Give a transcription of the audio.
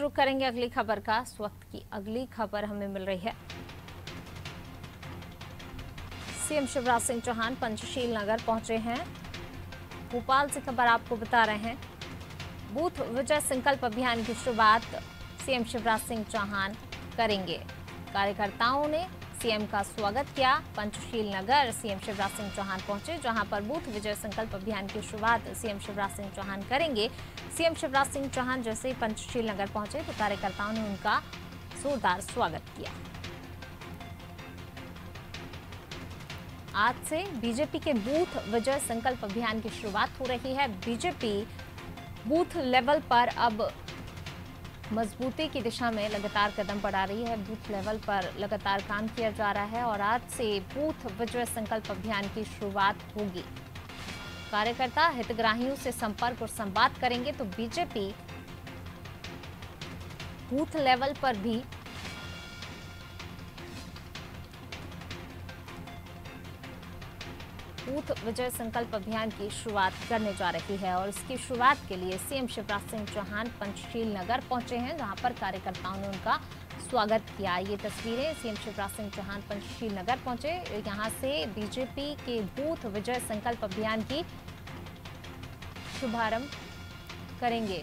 रुक करेंगे अगली खबर का। इस वक्त की अगली खबर हमें मिल रही है। सीएम शिवराज सिंह चौहान पंचशील नगर पहुँचे हैं। भोपाल से खबर आपको बता रहे हैं। बूथ विजय संकल्प अभियान की शुरुआत सीएम शिवराज सिंह चौहान करेंगे। कार्यकर्ताओं ने सीएम का स्वागत किया। पंचशील नगर, सीएम शिवराज सिंह चौहान पहुँचे, जहाँ पर बूथ विजय संकल्प अभियान की शुरुआत सीएम शिवराज सिंह चौहान करेंगे। सीएम शिवराज सिंह चौहान जैसे ही पंचशील नगर पहुँचे तो कार्यकर्ताओं ने उनका जोरदार स्वागत किया। आज से बीजेपी के बूथ विजय संकल्प अभियान की शुरुआत हो रही है। बीजेपी बूथ लेवल पर अब मजबूती की दिशा में लगातार कदम बढ़ा रही है। बूथ लेवल पर लगातार काम किया जा रहा है और आज से बूथ विजय संकल्प अभियान की शुरुआत होगी। कार्यकर्ता हितग्राहियों से संपर्क और संवाद करेंगे तो बीजेपी बूथ लेवल पर भी बूथ विजय संकल्प अभियान की शुरुआत करने जा रही है और इसकी शुरुआत के लिए सीएम शिवराज सिंह चौहान पंचशील नगर पहुँचे हैं, जहाँ पर कार्यकर्ताओं ने उनका स्वागत किया। ये तस्वीरें सीएम शिवराज सिंह चौहान पंचशील नगर पहुँचे। यहाँ से बीजेपी के बूथ विजय संकल्प अभियान की शुभारंभ करेंगे।